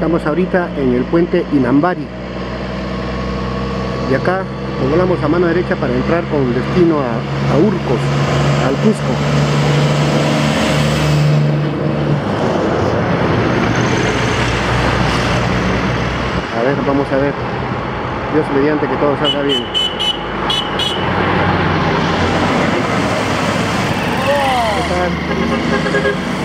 Estamos ahorita en el puente Inambari. Y acá volamos a mano derecha para entrar con destino a, a Urcos, al Cusco. A ver, vamos a ver. Dios mediante que todo salga bien. ¿Qué tal?